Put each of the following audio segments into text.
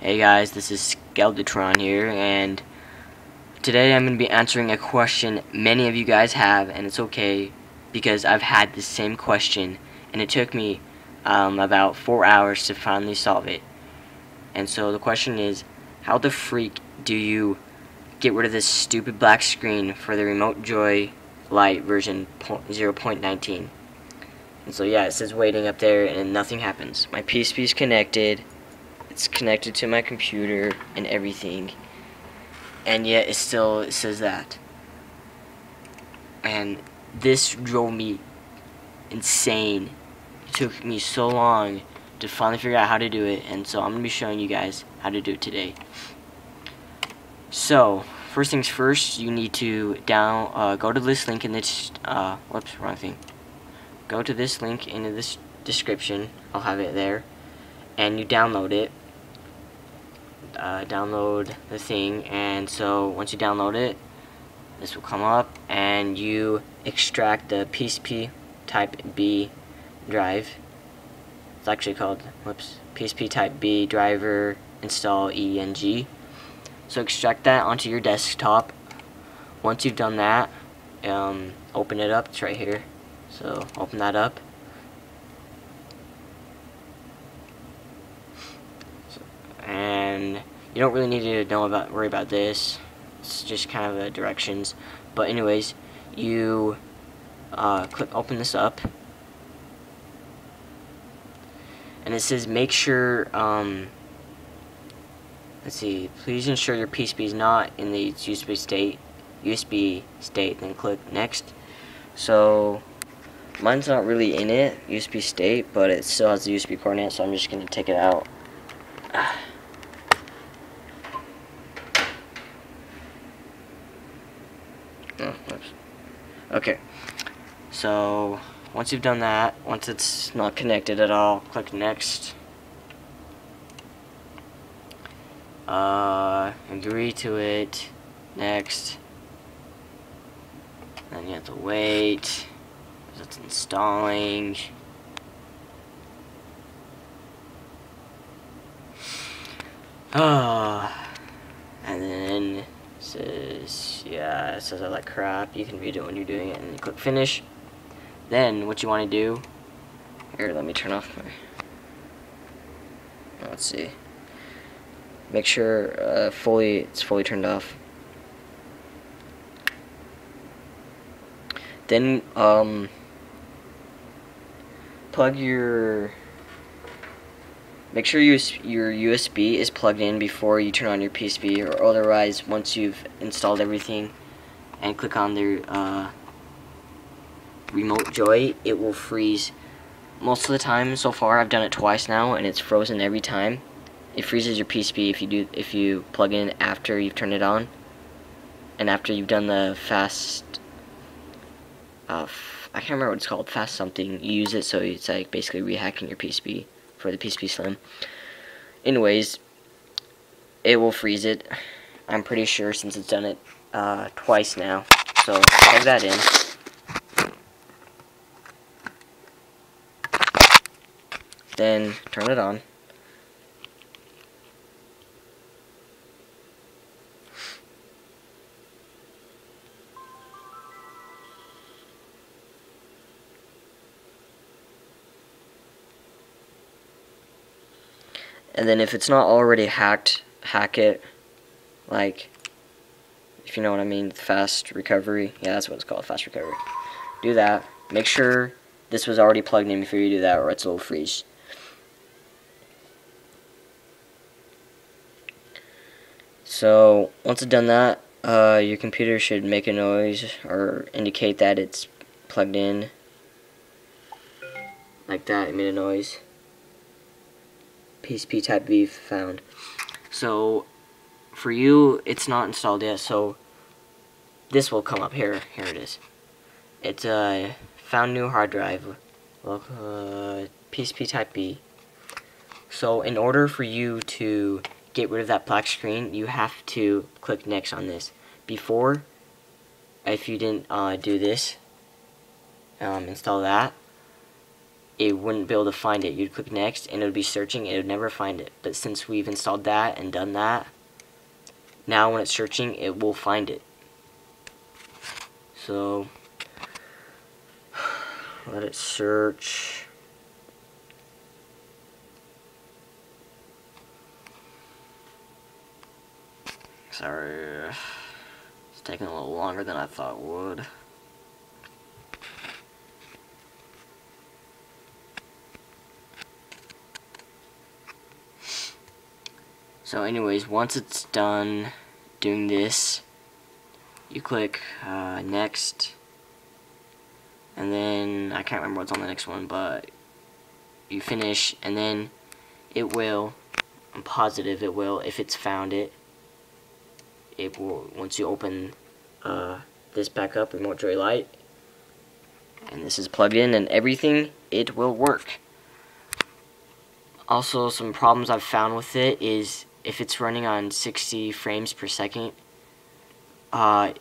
Hey guys, this is Skeldetron here, and today I'm going to be answering a question many of you guys have, and it's okay because I've had the same question, and it took me um, about four hours to finally solve it. And so the question is, how the freak do you get rid of this stupid black screen for the Remote Joy Lite version 0.19? And so yeah, it says waiting up there, and nothing happens. My PSP is connected it's connected to my computer and everything and yet it still says that. And this drove me insane. It took me so long to finally figure out how to do it and so I'm gonna be showing you guys how to do it today. So first things first you need to down uh, go to this link in this uh, whoops wrong thing. Go to this link in this description. I'll have it there. And you download it uh, download the thing and so once you download it this will come up and you extract the PSP type B drive. It's actually called whoops PSP type B driver install ENG so extract that onto your desktop. Once you've done that um, open it up. It's right here. So open that up and you don't really need to know about worry about this. It's just kind of the directions. But anyways you uh, click open this up. And it says make sure um, let's see please ensure your PSP is not in the USB state USB state then click next. So mine's not really in it USB state but it still has the USB coordinate so I'm just gonna take it out Oh, whoops. Okay. So, once you've done that, once it's not connected at all, click next. Uh, agree to it. Next. Then you have to wait. It's installing. Ah. and then says, yeah, it says I like crap. You can read it when you're doing it and click finish. Then what you want to do, here, let me turn off my, let's see. Make sure uh, fully, it's fully turned off. Then, um, plug your Make sure your USB is plugged in before you turn on your PSP or otherwise once you've installed everything and click on the uh, remote joy it will freeze. Most of the time so far I've done it twice now and it's frozen every time. It freezes your PSP if you do if you plug in after you've turned it on and after you've done the fast uh, I can't remember what it's called fast something you use it so it's like basically rehacking your PSP for the PSP Slim. Anyways, it will freeze it. I'm pretty sure since it's done it uh, twice now. So plug that in. Then turn it on. And then if it's not already hacked hack it. Like if you know what I mean fast recovery. Yeah that's what it's called fast recovery. Do that. Make sure this was already plugged in before you do that or else it will freeze. So once it's done that uh, your computer should make a noise or indicate that it's plugged in. Like that it made a noise PSP Type B found. So for you, it's not installed yet, so this will come up here. Here it is. It's a uh, found new hard drive. Uh, PSP Type B. So in order for you to get rid of that black screen, you have to click next on this. Before, if you didn't uh, do this, um, install that, it wouldn't be able to find it. You'd click next and it would be searching, it would never find it. But since we've installed that and done that, now when it's searching, it will find it. So, let it search. Sorry, it's taking a little longer than I thought it would. So anyways, once it's done doing this, you click uh, next, and then, I can't remember what's on the next one, but you finish, and then it will, I'm positive it will, if it's found it, it will, once you open uh, this back up, Remote Joy Lite, and this is plugged in and everything, it will work. Also, some problems I've found with it is if it's running on 60 frames per second, uh,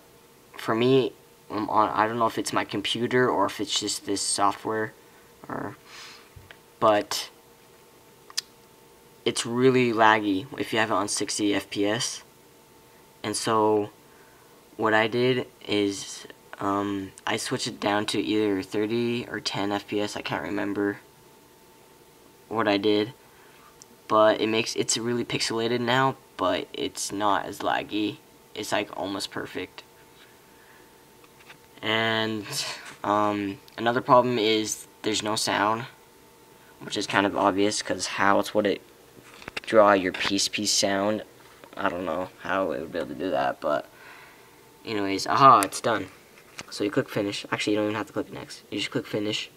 for me, I'm on, I don't know if it's my computer or if it's just this software, or, but it's really laggy if you have it on 60 FPS. And so, what I did is, um, I switched it down to either 30 or 10 FPS, I can't remember what I did but it makes it's really pixelated now but it's not as laggy. It's like almost perfect. And um, another problem is there's no sound which is kind of obvious because how else would it draw your piece piece sound? I don't know how it would be able to do that but anyways aha it's done. So you click finish. Actually you don't even have to click next. You just click finish.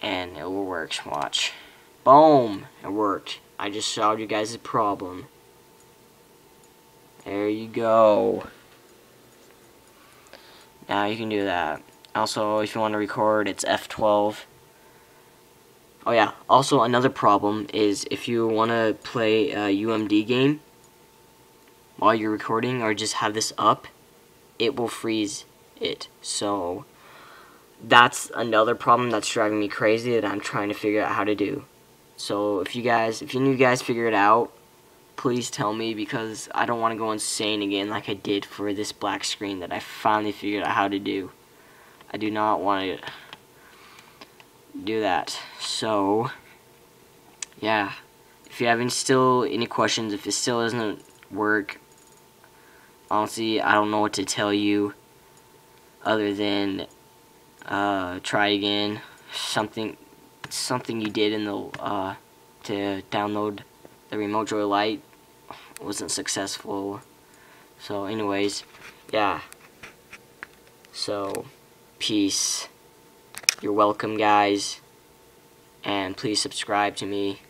And it will work. Watch Boom! It worked. I just solved you guys' problem. There you go. Now you can do that. Also, if you want to record, it's F12. Oh yeah, also another problem is if you want to play a UMD game while you're recording or just have this up, it will freeze it. So, that's another problem that's driving me crazy that I'm trying to figure out how to do. So if you guys, if you new guys figure it out, please tell me because I don't want to go insane again like I did for this black screen that I finally figured out how to do. I do not want to do that. So, yeah. If you have any, still any questions, if it still doesn't work, honestly, I don't know what to tell you other than uh, try again. Something something you did in the uh, to download the Remote Joy Lite wasn't successful. So anyways, yeah. So, peace. You're welcome, guys. And please subscribe to me.